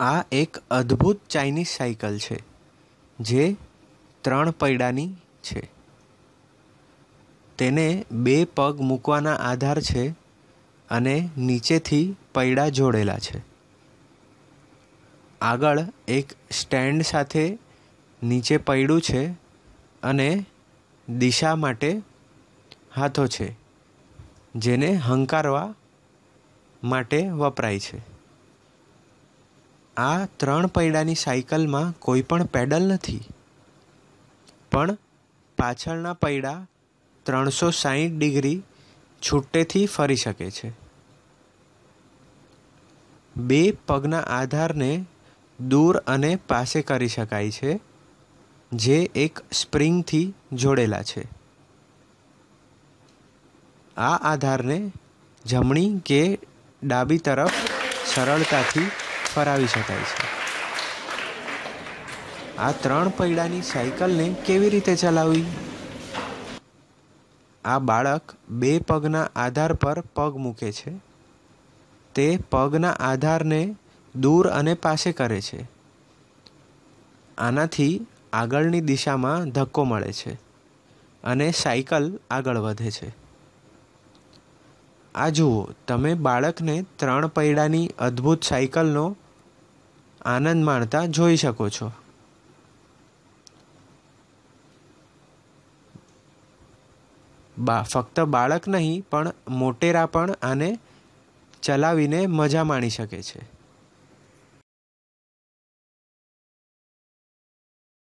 આ એક અદ્ભુત ચાઇનીઝ સાયકલ છે, જે ત્રણ પૈડાની છે. તેને બે પગ મૂકવાના આધાર છે અને નીચેથી પૈડા જોડેલા છે. આગળ એક સ્ટેન્ડ સાથે નીચે પૈડું છે અને દિશા માટે હાથો છે, જેને હંકારવા માટે વપરાય છે. આ ત્રણ પૈડાની સાયકલમાં કોઈ પણ પેડલ નથી. પણ પાછળના પૈડા ત્રણસો સાહીઠ ડિગ્રી છૂટેથી ફરી શકે છે. બે પગના આધારને દૂર અને પાસે કરી શકાય છે, જે એક સ્પ્રિંગથી જોડેલા છે. આ આધારને જમણી કે ડાબી તરફ સરળતાથી ફરાવી શકાય છે. આ ત્રણ પૈડાની સાયકલને કેવી રીતે ચલાવવી? આ બાળક બે પગના આધાર પર પગ મૂકે છે. તે પગના આધારને દૂર અને પાસે કરે છે. આનાથી આગળની દિશામાં ધક્કો મળે છે અને સાયકલ આગળ વધે છે. આ જુઓ, તમે બાળકને ત્રણ પૈડાની અદ્ભુત સાયકલનો આનંદ માણતા જોઈ શકો છો. બા, ફક્ત બાળક નહીં, પણ મોટેરા પણ આને ચલાવીને મજા માણી શકે છે.